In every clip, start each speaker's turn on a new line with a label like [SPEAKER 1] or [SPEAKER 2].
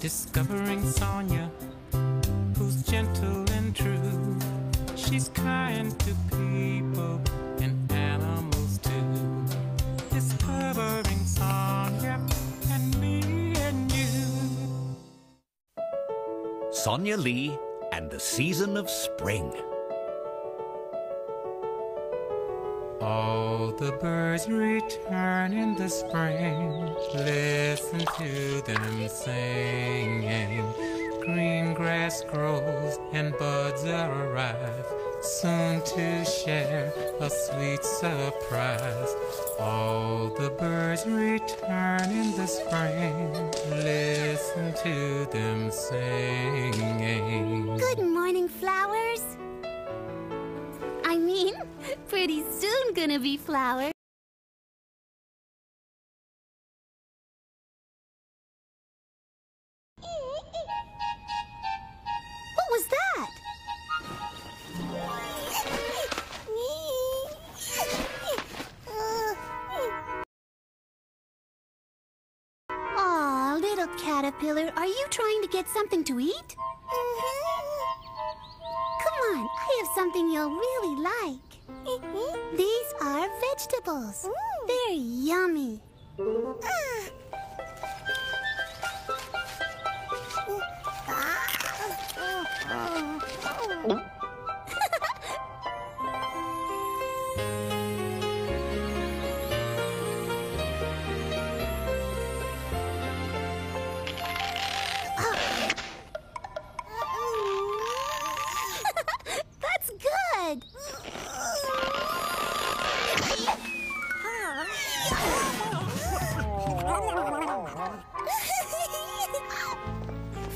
[SPEAKER 1] Discovering Sonya, who's gentle and true. She's kind to people and animals too. Discovering Sonya and me and you.
[SPEAKER 2] Sonya Lee and the Season of Spring.
[SPEAKER 1] All the birds return in the spring. Listen to them singing. Green grass grows and buds arrive. Soon to share a sweet surprise. All the birds return in the spring. Listen to them singing.
[SPEAKER 3] Good morning, flowers. Pretty soon gonna be flowers. What was that? Aw, little caterpillar, are you trying to get something to eat? Mm-hmm. Come on, I have something you'll really like. Vegetables. They're yummy. That's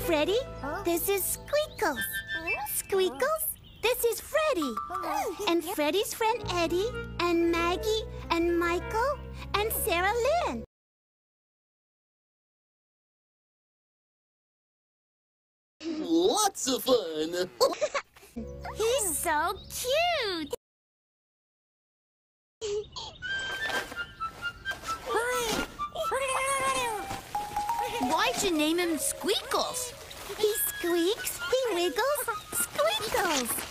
[SPEAKER 3] Freddy, this is Squeakles. Squeakles, this is Freddy. And Freddy's friend Eddie, and Maggie, and Michael, and Sarah Lynn.
[SPEAKER 4] Lots of fun.
[SPEAKER 3] He's so cute.
[SPEAKER 5] Why'd you name him Squeakles?
[SPEAKER 3] Squeaks, he wiggles, squeakles.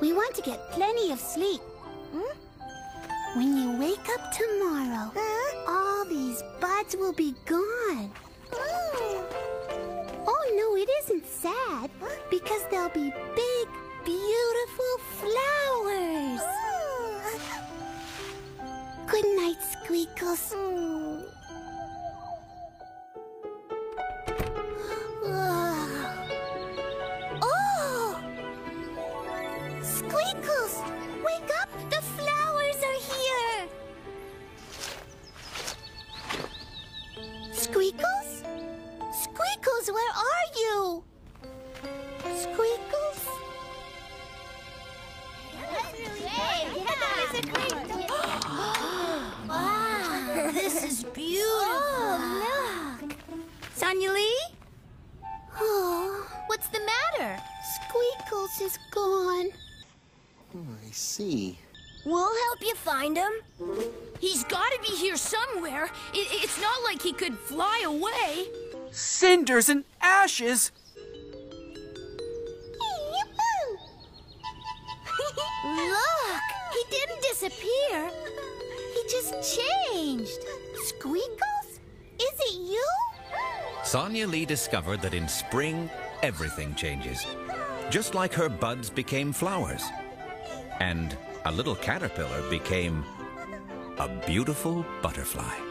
[SPEAKER 3] We want to get plenty of sleep. Hmm? When you wake up tomorrow, all these buds will be gone. Hmm. Oh, no, it isn't sad because they'll be big, Squeakles
[SPEAKER 5] is gone.
[SPEAKER 3] Oh,
[SPEAKER 4] I see.
[SPEAKER 5] We'll help you find him. He's got to be here somewhere. It, it's not like he could fly away.
[SPEAKER 6] Cinders and ashes!
[SPEAKER 3] Look! He didn't disappear. He just changed. Squeakles? Is it you?
[SPEAKER 2] Sonya Lee discovered that in spring, everything changes. Just like her buds became flowers. And a little caterpillar became a beautiful butterfly.